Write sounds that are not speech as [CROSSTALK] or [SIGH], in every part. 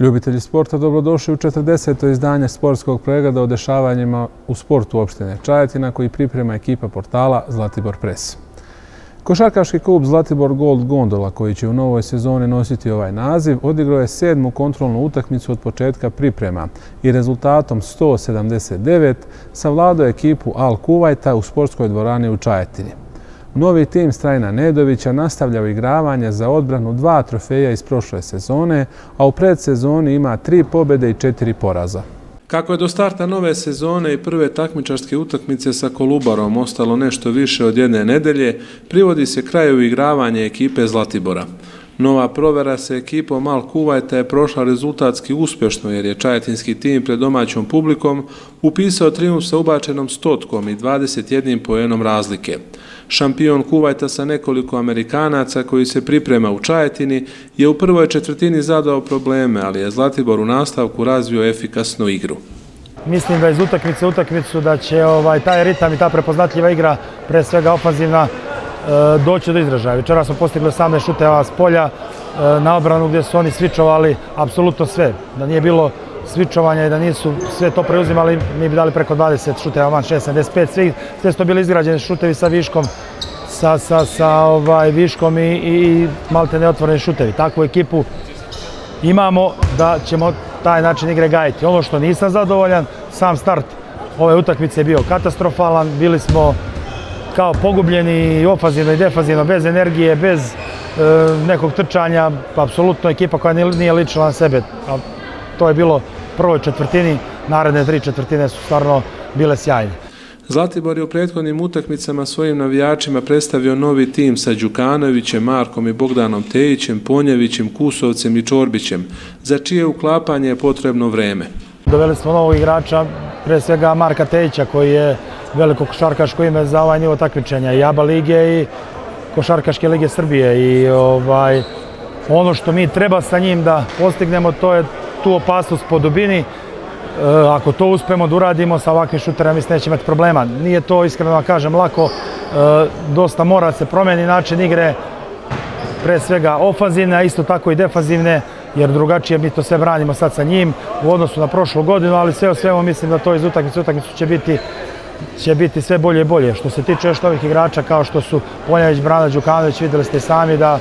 Ljubitelji sporta dobrodošli u 40. izdanje sportskog pregleda o dešavanjima u sportu opštine Čajetina koji priprema ekipa portala Zlatibor Press. Košarkaški klub Zlatibor Gold Gondola koji će u novoj sezoni nositi ovaj naziv odigrao je sedmu kontrolnu utakmicu od početka priprema i rezultatom 179 savladao ekipu Al Kuvajta u sportskoj dvorani u Čajetini. Novi tim Strajna Nedovića nastavlja igravanje za odbranu dva trofeja iz prošle sezone, a u predsezoni ima tri pobjede i četiri poraza. Kako je do starta nove sezone i prve takmičarske utakmice sa Kolubarom ostalo nešto više od jedne nedelje, privodi se kraju igravanje ekipe Zlatibora. Nova provera se ekipom Mal Kuvajta je prošla rezultatski uspješno jer je čajetinski tim pred domaćom publikom upisao triumf sa ubačenom stotkom i 21 pojenom razlike. Šampion Kuvajta sa nekoliko Amerikanaca koji se priprema u Čajetini je u prvoj četvrtini zadao probleme, ali je Zlatibor u nastavku razvio efikasnu igru. Mislim da iz utakmice utakmicu da će ovaj, taj ritam i ta prepoznatljiva igra, pre svega ofanzivna, E, doći do izražaja. Večera smo postigli 18 šuteva s polja e, na obranu gdje su oni svičovali apsolutno sve. Da nije bilo svičovanja i da nisu sve to preuzimali, mi bi dali preko 20 šuteva van 6-75. Sve, sve su to bili izgrađeni šutevi sa viškom, sa, sa, sa ovaj, viškom i, i malte neotvoreni šutevi. Takvu ekipu imamo da ćemo taj način igre gajiti. Ono što nisam zadovoljan, sam start ove utakmice je bio katastrofalan. Bili smo kao pogubljeni ofazivno i defazivno, bez energije, bez e, nekog trčanja. Apsolutno ekipa koja nije ličila na sebe. A to je bilo prvoj četvrtini, naredne tri četvrtine su stvarno bile sjajne. Zlatibor je u prethodnim utakmicama svojim navijačima predstavio novi tim sa Đukanovićem, Markom i Bogdanom Tejićem, Ponjevićem, Kusovcem i Čorbićem, za čije uklapanje je potrebno vreme. Doveli smo novog igrača, pre svega Marka Tejića, koji je veliko košarkaško ime za ovaj nivo takmičenja i ABA lige i košarkaške lige Srbije. I ovaj, ono što mi treba sa njim da postignemo, to je tu opasnost po dubini. E, ako to uspemo da uradimo sa ovakvim šuterima, mislim neće imati problema. Nije to, iskreno da kažem, lako. E, dosta mora se promeni način igre, pre svega ofanzivne, a isto tako i defanzivne, jer drugačije mi to sve branimo sad sa njim u odnosu na prošlu godinu, ali sve o svemu mislim da to iz utakmice utakmicu će biti će biti sve bolje i bolje. Što se tiče još ovih igrača kao što su Poljavić, Brana, Đukanović, videli ste sami da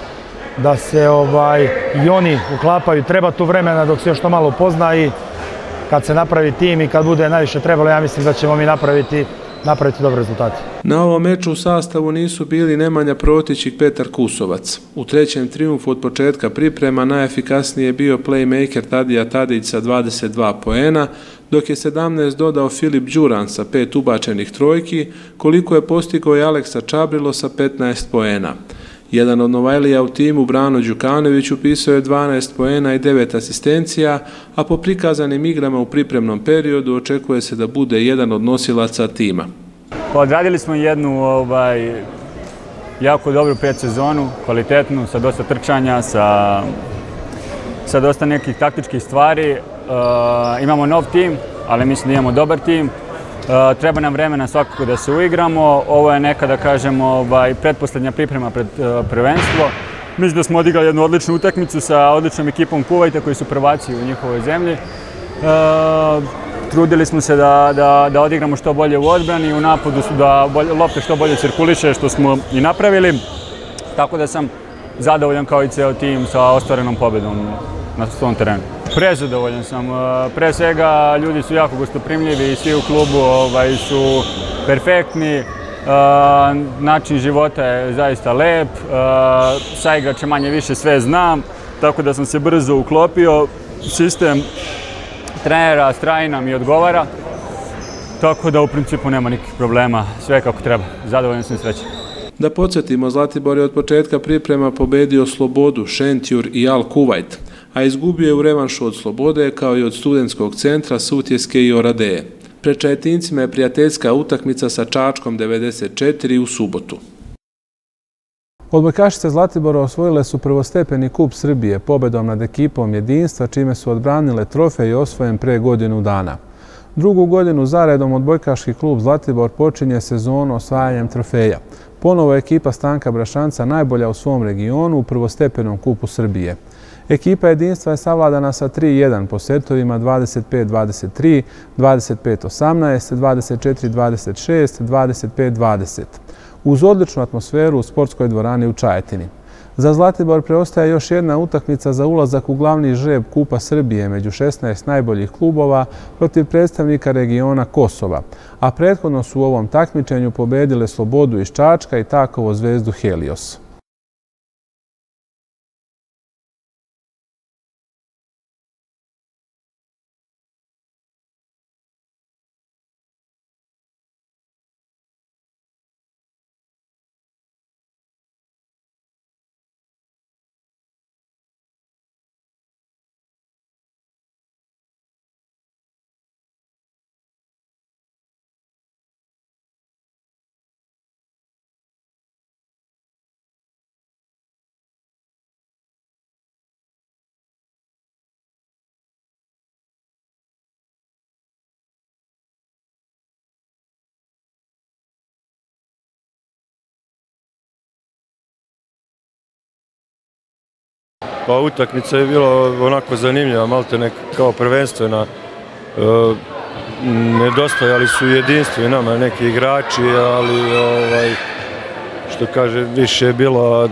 da se ovaj i oni uklapaju. Treba tu vremena dok se još to malo pozna i kad se napravi tim i kad bude najviše trebalo, ja mislim da ćemo mi napraviti napraviti dobre rezultate. Na ovom meču u sastavu nisu bili Nemanja Protić i Petar Kusovac. U trećem triumfu od početka priprema najefikasnije je bio playmaker Tadija Tadić sa 22 poena, dok je 17 dodao Filip Đuran sa pet ubačenih trojki, koliko je postigao i Aleksa Čabrilo sa 15 poena. Jedan od Novajlija u timu, Brano Đukanović, upisao je 12 poena i 9 asistencija, a po prikazanim igrama u pripremnom periodu očekuje se da bude jedan od nosilaca tima. Pa odradili smo jednu ovaj, jako dobru predsezonu, kvalitetnu, sa dosta trčanja, sa, sa dosta nekih taktičkih stvari. E, imamo nov tim, ali mislim da imamo dobar tim. Treba nam vremena svakako da se uigramo. Ovo je neka, da kažemo, ovaj, pretposlednja priprema pred uh, prvenstvo. Mislim da smo odigrali jednu odličnu utakmicu sa odličnom ekipom Kuvajta koji su prvaci u njihovoj zemlji. Uh, trudili smo se da, da, da odigramo što bolje u odbrani, u napadu su da bolje, lopte što bolje cirkuliše, što smo i napravili. Tako da sam zadovoljan kao i ceo tim sa ostvarenom pobedom na svom terenu. Prezadovoljan sam. E, pre svega, ljudi su jako gostoprimljivi i svi u klubu ovaj, su perfektni. E, način života je zaista lep. E, Sa igrače manje više sve znam, tako da sam se brzo uklopio. Sistem trenera Strajina mi odgovara. Tako da u principu nema nikakvih problema, sve kako treba. Zadovoljan sam srećan. Da podsjetimo, Zlatibor je od početka priprema pobedio Slobodu, Šentjur i Al Kuvajt a izgubio je u revanšu od Slobode kao i od studentskog centra Sutjeske i Oradeje. Pre čajetincima je prijateljska utakmica sa Čačkom 94 u subotu. Odbojkašice Zlatibora osvojile su prvostepeni kup Srbije pobedom nad ekipom jedinstva, čime su odbranile trofej osvojen pre godinu dana. Drugu godinu zaredom odbojkaški klub Zlatibor počinje sezonu osvajanjem trofeja. Ponovo je ekipa Stanka Brašanca najbolja u svom regionu u prvostepenom kupu Srbije. Ekipa jedinstva je savladana sa 3-1 po setovima 25-23, 25-18, 24-26, 25-20. Uz odličnu atmosferu u sportskoj dvorani u Čajetini. Za Zlatibor preostaje još jedna utakmica za ulazak u glavni žreb Kupa Srbije među 16 najboljih klubova protiv predstavnika regiona Kosova, a prethodno su u ovom takmičenju pobedile Slobodu iz Čačka i takovo zvezdu Helios. Pa utakmica je bila onako zanimljiva, malte nek kao prvenstvena. E, nedostajali su jedinstvo i nama neki igrači, ali ovaj, što kaže, više je bilo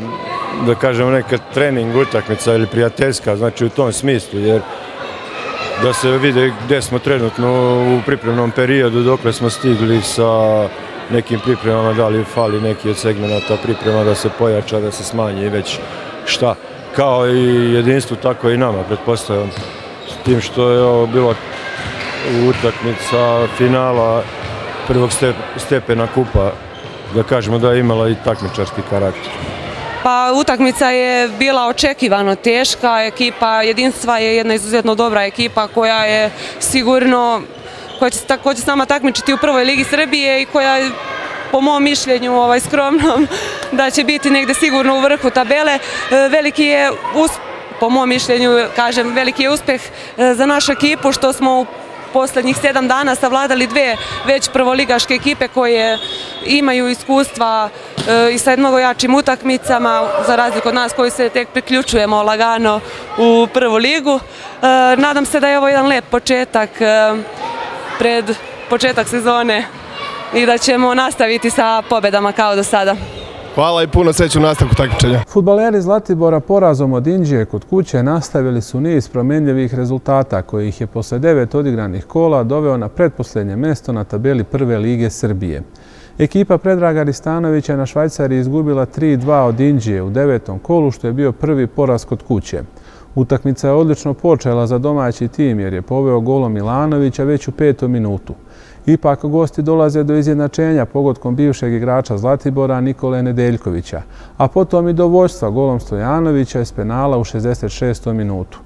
da kažemo neka trening utakmica ili prijateljska, znači u tom smislu, jer da se vide gdje smo trenutno u pripremnom periodu, dokle smo stigli sa nekim pripremama, da li fali neki od segmenta priprema da se pojača, da se smanji već šta kao i jedinstvu, tako i nama, pretpostavljam. S tim što je ovo bilo utakmica finala prvog stepena kupa, da kažemo da je imala i takmičarski karakter. Pa utakmica je bila očekivano teška, ekipa jedinstva je jedna izuzetno dobra ekipa koja je sigurno koja će, koja će s nama takmičiti u prvoj ligi Srbije i koja po mom mišljenju ovaj, skromnom [LAUGHS] da će biti negde sigurno u vrhu tabele. E, veliki je po mom mišljenju, kažem, veliki je uspeh e, za našu ekipu što smo u poslednjih sedam dana savladali dve već prvoligaške ekipe koje imaju iskustva e, i sa mnogo jačim utakmicama, za razliku od nas koji se tek priključujemo lagano u prvu ligu. Nadam se da je ovo jedan lep početak pred početak sezone i da ćemo nastaviti sa pobedama kao do sada. Hvala i puno sreću u nastavku takmičenja. Futbaleri Zlatibora porazom od Indije kod kuće nastavili su niz promenljivih rezultata koji ih je posle devet odigranih kola doveo na predposlednje mesto na tabeli Prve lige Srbije. Ekipa Predraga Ristanovića na Švajcari izgubila 3-2 od Indije u devetom kolu što je bio prvi poraz kod kuće. Utakmica je odlično počela za domaći tim jer je poveo golo Milanovića već u petom minutu. Ipak gosti dolaze do izjednačenja pogodkom bivšeg igrača Zlatibora Nikole Nedeljkovića, a potom i do vođstva golom Stojanovića iz penala u 66. minutu.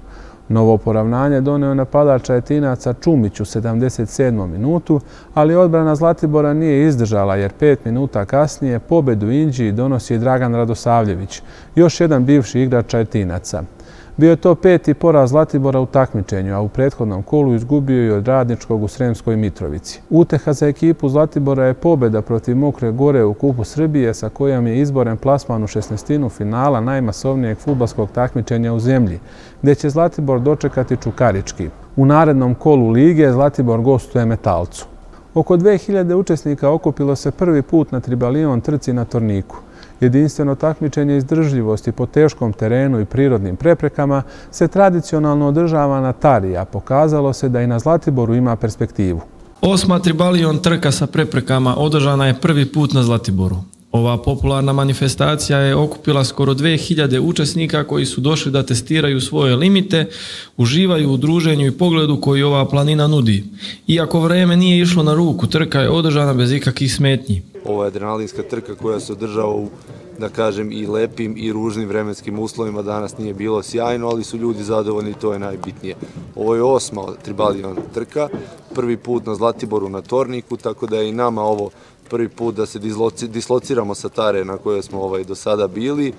Novo poravnanje doneo napadača Etinaca Čumić u 77. minutu, ali odbrana Zlatibora nije izdržala jer pet minuta kasnije pobedu Inđiji donosi Dragan Radosavljević, još jedan bivši igrač Etinaca. Bio je to peti poraz Zlatibora u takmičenju, a u prethodnom kolu izgubio je od Radničkog u Sremskoj Mitrovici. Uteha za ekipu Zlatibora je pobjeda protiv Mokre Gore u Kupu Srbije sa kojom je izboren plasman u 16. finala najmasovnijeg futbalskog takmičenja u zemlji, gdje će Zlatibor dočekati Čukarički. U narednom kolu lige Zlatibor gostuje Metalcu. Oko 2000 učesnika okupilo se prvi put na Tribalion trci na Torniku. Jedinstveno takmičenje izdržljivosti po teškom terenu i prirodnim preprekama se tradicionalno održava na Tari, a pokazalo se da i na Zlatiboru ima perspektivu. Osma Tribalion trka sa preprekama održana je prvi put na Zlatiboru. Ova popularna manifestacija je okupila skoro 2000 učesnika koji su došli da testiraju svoje limite, uživaju u druženju i pogledu koji ova planina nudi. Iako vreme nije išlo na ruku, trka je održana bez ikakih smetnji. Ovo je adrenalinska trka koja se održava u da kažem, i lepim i ružnim vremenskim uslovima. Danas nije bilo sjajno, ali su ljudi zadovoljni i to je najbitnije. Ovo je osma tribalion trka, prvi put na Zlatiboru na Torniku, tako da je i nama ovo prvi put da se dislociramo sa tare na kojoj smo ovaj do sada bili. E,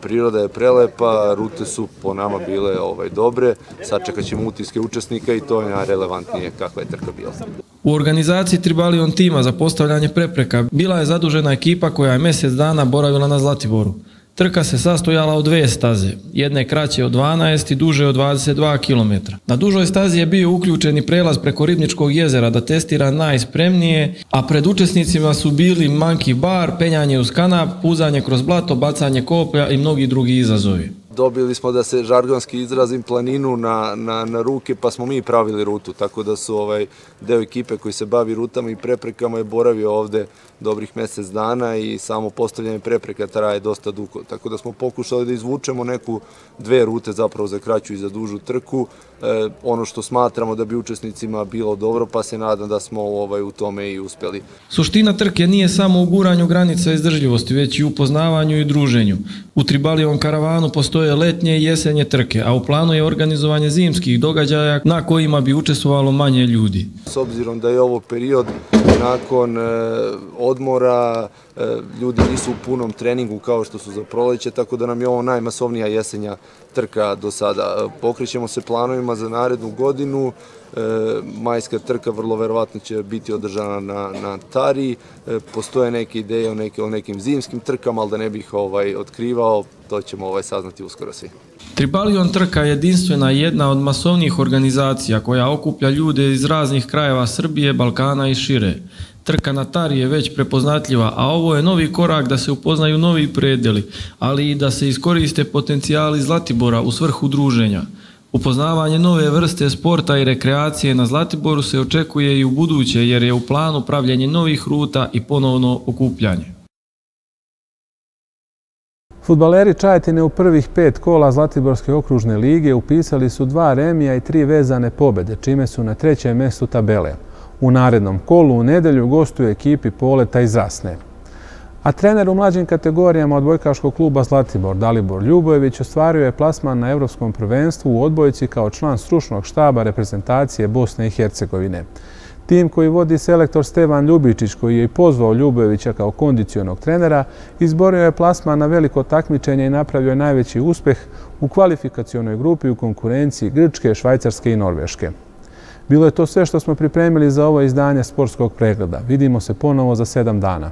priroda je prelepa, rute su po nama bile ovaj dobre. Sačekat ćemo utiske učesnika i to je najrelevantnije kakva je trka bila. U organizaciji Tribalion tima za postavljanje prepreka bila je zadužena ekipa koja je mjesec dana boravila na Zlatiboru. Trka se sastojala od dve staze, jedne kraće od 12 i duže od 22 km. Na dužoj stazi je bio uključen i prelaz preko Ribničkog jezera da testira najspremnije, a pred učesnicima su bili monkey bar, penjanje uz kanap, puzanje kroz blato, bacanje koplja i mnogi drugi izazovi dobili smo da se žargonski izrazim planinu na, na, na ruke, pa smo mi pravili rutu, tako da su ovaj deo ekipe koji se bavi rutama i preprekama je boravio ovde dobrih mjesec dana i samo postavljanje prepreka traje dosta dugo. Tako da smo pokušali da izvučemo neku dve rute zapravo za kraću i za dužu trku. E, ono što smatramo da bi učesnicima bilo dobro, pa se nadam da smo ovaj, u tome i uspeli. Suština trke nije samo u guranju granica izdržljivosti, već i u poznavanju i druženju. U Tribalijevom karavanu postoje letnje i jesenje trke, a u planu je organizovanje zimskih događaja na kojima bi učestvovalo manje ljudi. S obzirom da je ovo period nakon e, odmora, E, ljudi nisu u punom treningu kao što su za proleće, tako da nam je ovo najmasovnija jesenja trka do sada. E, pokrećemo se planovima za narednu godinu, e, majska trka vrlo verovatno će biti održana na, na Tari, postoje neke ideje o, neke, o nekim zimskim trkama, ali da ne bih ovaj otkrivao, to ćemo ovaj saznati uskoro svi. Tribalion trka je jedinstvena jedna od masovnih organizacija koja okuplja ljude iz raznih krajeva Srbije, Balkana i šire. Trka na Tari je već prepoznatljiva, a ovo je novi korak da se upoznaju novi predeli, ali i da se iskoriste potencijali Zlatibora u svrhu druženja. Upoznavanje nove vrste sporta i rekreacije na Zlatiboru se očekuje i u buduće jer je u planu pravljanje novih ruta i ponovno okupljanje. Futbaleri Čajetine u prvih pet kola Zlatiborske okružne lige upisali su dva remija i tri vezane pobede, čime su na trećem mjestu tabele. U narednom kolu u nedelju gostuje ekipi Poleta iz Rasne. A trener u mlađim kategorijama odbojkaškog kluba Zlatibor, Dalibor Ljubojević, ostvario je plasman na Evropskom prvenstvu u odbojci kao član stručnog štaba reprezentacije Bosne i Hercegovine. Tim koji vodi selektor Stevan Ljubičić, koji je i pozvao Ljubojevića kao kondicionog trenera, izborio je plasman na veliko takmičenje i napravio je najveći uspeh u kvalifikacionoj grupi u konkurenciji Grčke, Švajcarske i Norveške. Bilo je to sve što smo pripremili za ovo izdanje sportskog pregleda. Vidimo se ponovo za sedam dana.